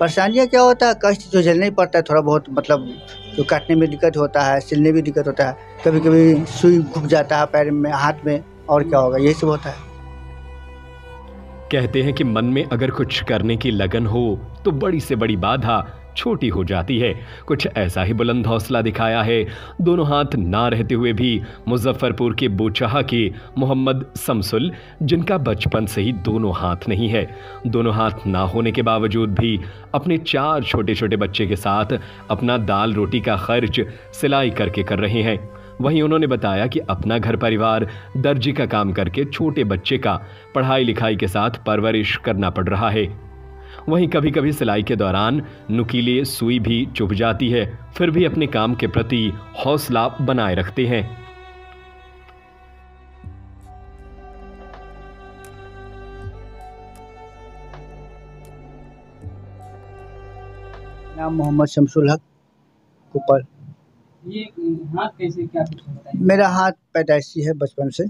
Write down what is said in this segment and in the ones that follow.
परेशानियाँ क्या होता है? कष्ट जो झेलना ही पड़ता है, थोड़ा बहुत मतलब जो काटने में दिक्कत होता है, सिलने में दिक्कत होता है कभी कभी सुई घुप जाता है पैर में, हाथ में, और क्या होगा? यही सब होता है। कहते हैं कि मन में अगर कुछ करने की लगन हो तो बड़ी से बड़ी बाधा छोटी हो जाती है। कुछ ऐसा ही बुलंद हौसला दिखाया है। दोनों हाथ ना रहते हुए भी मुजफ्फरपुर के बोचाहा के मोहम्मद समसुल जिनका बचपन से ही दोनों हाथ नहीं है। दोनों हाथ ना होने के बावजूद भी अपने चार छोटे छोटे बच्चे के साथ अपना दाल रोटी का खर्च सिलाई करके कर रहे हैं। वहीं उन्होंने बताया कि अपना घर परिवार दर्जी का काम करके छोटे बच्चे का पढ़ाई लिखाई के साथ परवरिश करना पड़ रहा है। वहीं कभी कभी सिलाई के दौरान नुकीले सुई भी चुभ जाती है फिर भी अपने काम के प्रति हौसला बनाए रखते हैं। नाम मोहम्मद शमसुल हक कुपल ये हाथ कैसे क्या कुछ बताइए मेरा हाथ पैदाइशी है बचपन से।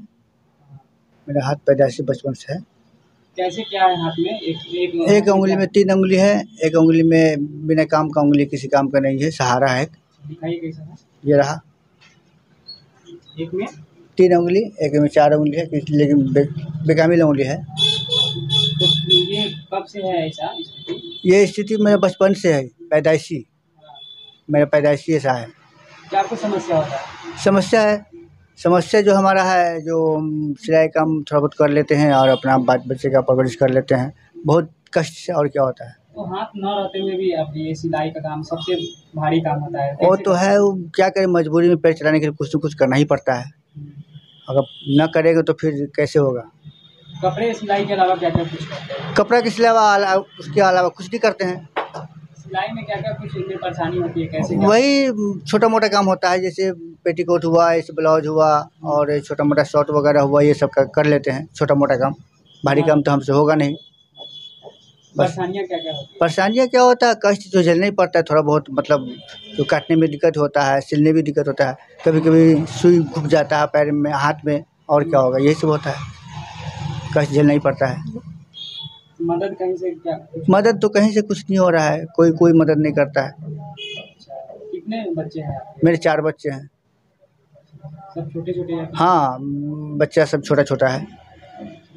मेरा हाथ पैदाइशी बचपन से है। कैसे क्या है हाथ में? एक एक एक उंगली में तीन उंगली है। एक उंगली में बिना काम का उंगली किसी काम का नहीं है। सहारा है दिखाइए कैसा ये रहा। एक में? तीन उंगली एक में चार उंगली है किसी- लेकिन बे, बेकामिल उंगली है। तो ये कब से है ऐसा स्थिति? ये स्थिति मेरा बचपन से है पैदाइशी। मेरा पैदाइशी ऐसा है। क्या आपको समस्या होता है? समस्या है। समस्या जो हमारा है जो सिलाई काम थोड़ा बहुत कर लेते हैं और अपना बात बच्चे का परवरिश कर लेते हैं बहुत कष्ट से और क्या होता है। तो हाथ न रहते हुए भी अब ये सिलाई का काम सबसे भारी काम होता है वो तो है वो क्या करें मजबूरी में पैर चलाने के लिए कुछ न कुछ करना ही पड़ता है। अगर न करेंगे तो फिर कैसे होगा? कपड़े सिलाई के अलावा क्या क्या कुछ करते हैं? कपड़ा के सिलावा उसके अलावा कुछ नहीं करते हैं। सिलाई में क्या क्या कुछ इनमें परेशानी होती है? कैसे वही छोटा मोटा काम होता है जैसे पेटीकोट हुआ ऐसे ब्लाउज हुआ और छोटा मोटा शर्ट वगैरह हुआ ये सब कर, कर लेते हैं छोटा मोटा काम। भारी काम तो हमसे होगा नहीं। परेशानियाँ क्या क्या होती परेशानियाँ क्या होता है? कष्ट तो झेलना ही पड़ता है थोड़ा बहुत मतलब जो काटने में दिक्कत होता है सिलने में दिक्कत होता है कभी कभी सुई घुप जाता है पैर में हाथ में और क्या होगा यही सब होता है। कष्ट झेलना ही पड़ता है। मदद कहीं से क्या? मदद तो कहीं से कुछ नहीं हो रहा है। कोई कोई मदद नहीं करता है। अच्छा कितने बच्चे हैं मेरे चार बच्चे हैं। सब छोटे छोटे हैं? हाँ बच्चा सब छोटा छोटा है।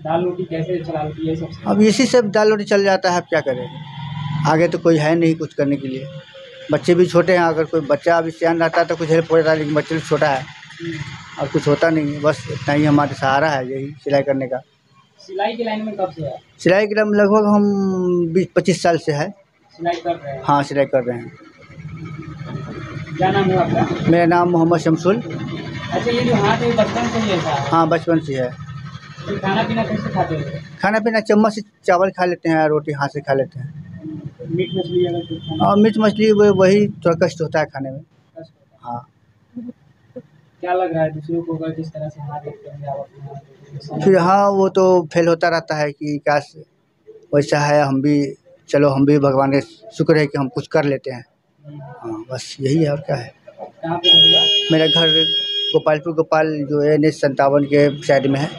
दाल रोटी कैसे चला लेती है सबसे अब इसी से दाल रोटी चल जाता है अब क्या करें? आगे तो कोई है नहीं कुछ करने के लिए। बच्चे भी छोटे हैं अगर कोई बच्चा अभी सियान रहता है तो कुछ हेल्प हो जाता है लेकिन बच्चे तो छोटा है। और कुछ होता नहीं है बस इतना ही हमारा सहारा है यही सिलाई करने का। सिलाई की लाइन में कब से है? सिलाई के लिए लगभग हम बीस पच्चीस साल से है। सिलाई कर रहे हैं। हाँ सिलाई कर रहे हैं। क्या नाम है आपका? मेरा नाम मोहम्मद शमसुल। अच्छा ये जो हाथ है बचपन से ही है हाँ बचपन से है तो खाना पीना कैसे खाते हो? खाना पीना चम्मच से चावल खा लेते हैं रोटी हाथ से खा लेते हैं। मीट मछली अगर मीट मछली वही थोड़ा कष्ट होता है खाने में। है। क्या लग रहा है दूसरों को अगर जिस तरह से हाथ होंगे आप अपने फिर हाँ वो तो फेल होता रहता है कि क्या वैसा है हम भी चलो हम भी भगवान के शुक्र है कि हम कुछ कर लेते हैं। हाँ बस यही है और क्या है। मेरा घर गोपालपुर गोपाल जो है एन एच संतावन के साइड में है।